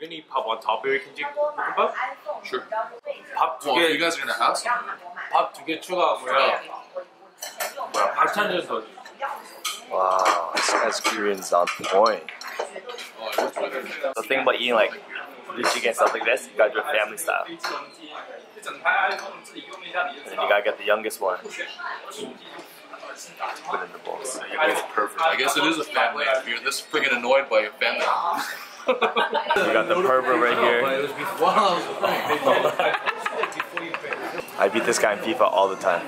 더블 김치 볶음밥? Sure. 밥 두 Well, if you 개, guys are gonna have some. 밥 두 개 추가하고요. 뭐야, 반찬 좀 더. Wow, this guy's Korean's on point. Oh, it was better. The thing about eating like the chicken and stuff like this, you gotta do it family style. And then you gotta get the youngest one. Put it in the bowl. So you It's perfect. I guess it is a family if you're this freaking annoyed by your family. We got the pervert right here. I beat this guy in FIFA all the time.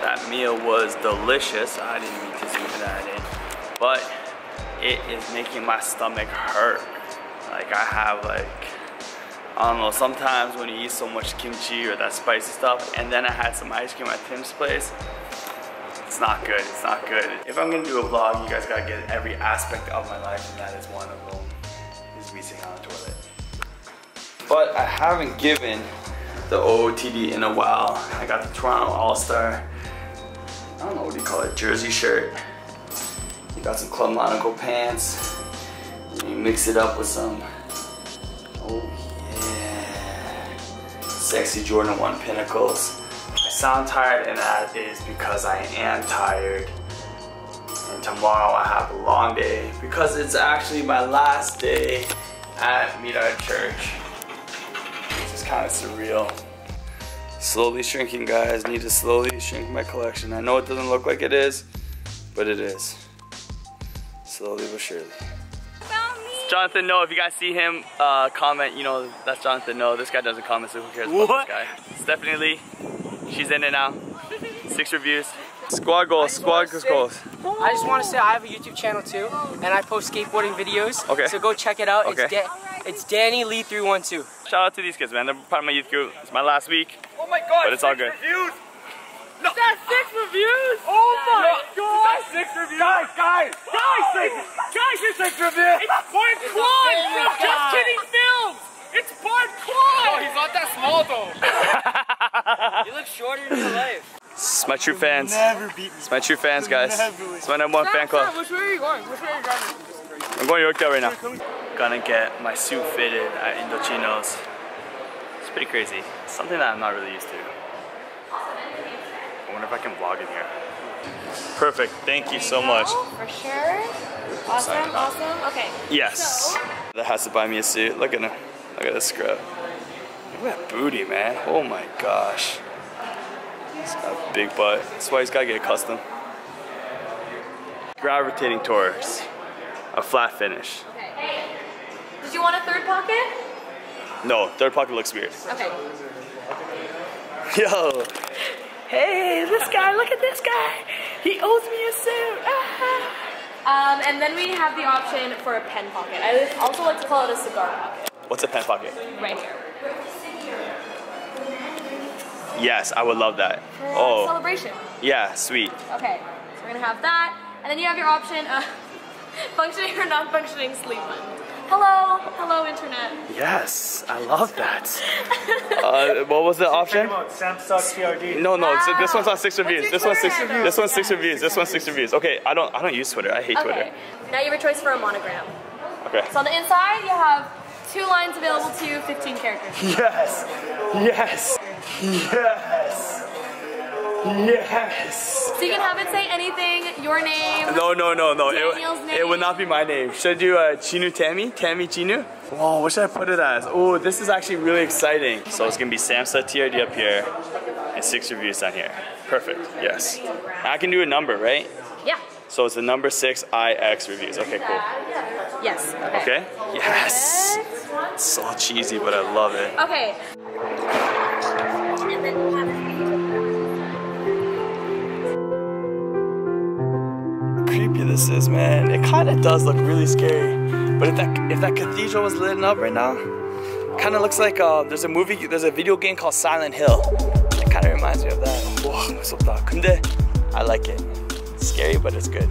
That meal was delicious. I didn't mean to zoom that in, but it is making my stomach hurt. Like I have like, I don't know, sometimes when you eat so much kimchi or that spicy stuff, and then I had some ice cream at Tim's place, it's not good, it's not good. If I'm gonna do a vlog, you guys gotta get every aspect of my life, and that is one of them, is me sitting on the toilet. But I haven't given the OOTD in a while. I got the Toronto All-Star, I don't know what do you call it, jersey shirt. You got some Club Monaco pants. You mix it up with some, oh sexy Jordan 1 Pinnacles. I sound tired and that is because I am tired. And tomorrow I have a long day because it's actually my last day at Mirar Church. Which is kind of surreal. Slowly shrinking guys, need to slowly shrink my collection. I know it doesn't look like it is, but it is. Slowly but surely. Jonathan No, if you guys see him uh, comment, you know that's Jonathan No. This guy doesn't comment, so who cares about What? this guy? Stephanie Lee, she's in it now. Six reviews. Squad goals, squad goals. I just want to say I have a YouTube channel too, and I post skateboarding videos. Okay. So go check it out. Okay. It's, da it's Danny Lee 312. Shout out to these kids, man. They're part of my youth group. It's my last week, Oh my god. but it's all good. Reviews. No. That's six reviews. Oh my god. That's six reviews. Guys, guys, guys, six, guys, it's six reviews. It's Bart Kwon from Just Kidding Films. It's Bart Kwon. Oh, he's not that small though. you look shorter in real life. It's my true fans. Never. It's my true fans, guys. It's my number one fan club. Which way are you going? Which way are you going? I'm going to Yorkdale right now. Gonna get my suit fitted at Indochino's. It's pretty crazy. It's something that I'm not really used to. I wonder if I can vlog in here. Perfect. Thank you so much. For sure. Awesome, awesome. Okay. Yes. So, That has to buy me a suit. Look at him. Look at this scrub. Look at that booty, man. Oh my gosh. He's got a big butt. That's why he's gotta get custom. Gravitating towards a flat finish. okay. Hey. Did you want a third pocket? No, third pocket looks weird. Okay. Yo. Hey, this guy, look at this guy. He owes me a suit. Um, and then we have the option for a pen pocket. I also like to call it a cigar pocket. What's a pen pocket? Right here. Yes, I would love that. For Oh, Celebration. yeah, sweet. Okay. So we're gonna have that. And then you have your option of functioning or non-functioning sleeve button. Hello, hello internet. Yes, I love that. uh, what was the option? Sam Suh TRD. No, no, so this one's on six reviews. This one's six. Twitter handle? This one's six Yeah, reviews. This one's six reviews. Okay, I don't. I don't use Twitter. I hate Okay. Twitter. Now you have a choice for a monogram. Okay. So on the inside, you have two lines available to you, 15 characters. Yes. Yes. Yes. Yes. So you can have it say anything, your name. No, no, no, no. Daniel's It, name. it would not be my name. Should I do uh, Chinu Tammy? Tammy Chinu? Whoa, what should I put it as? Oh, this is actually really exciting. So it's gonna be Sam Suh TRD up here and six reviews down here. Perfect. Yes. I can do a number, right? Yeah. So it's the number six IX reviews. Okay, cool. Yes. Okay? Yes. It's so cheesy, but I love it. Okay. creepy this is, man. It kind of does look really scary. But if that if that cathedral was lit up right now, kind of looks like uh, there's a movie, there's a video game called Silent Hill. It kind of reminds me of that. Oh, I like it. It's scary, but it's good.